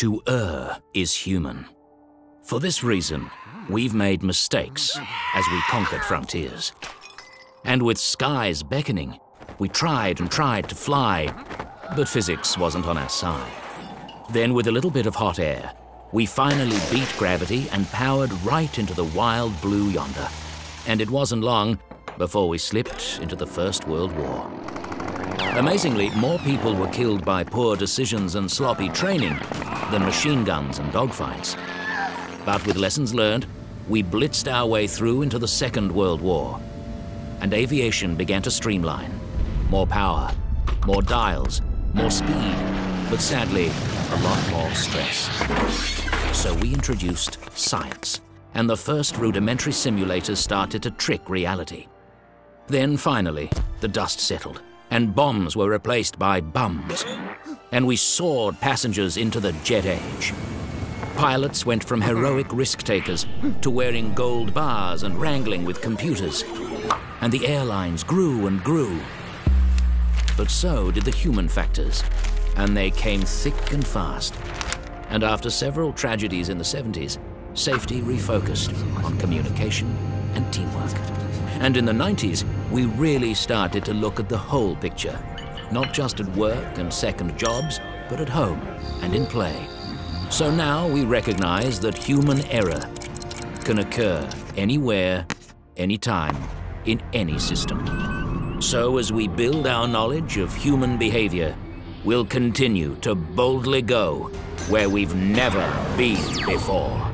To err is human. For this reason, we've made mistakes as we conquered frontiers. And with skies beckoning, we tried and tried to fly, but physics wasn't on our side. Then, with a little bit of hot air, we finally beat gravity and powered right into the wild blue yonder. And it wasn't long before we slipped into the First World War. Amazingly, more people were killed by poor decisions and sloppy training than machine guns and dogfights. But with lessons learned, we blitzed our way through into the Second World War. And aviation began to streamline. More power, more dials, more speed, but sadly, a lot more stress. So we introduced science, and the first rudimentary simulators started to trick reality. Then finally, the dust settled, and bombs were replaced by bums. And we soared passengers into the jet age. Pilots went from heroic risk takers to wearing gold bars and wrangling with computers. And the airlines grew and grew. But so did the human factors, and they came thick and fast. And after several tragedies in the 70s, safety refocused on communication and teamwork. And in the 90s, we really started to look at the whole picture, not just at work and second jobs, but at home and in play. So now we recognize that human error can occur anywhere, anytime, in any system. So as we build our knowledge of human behavior, we'll continue to boldly go where we've never been before.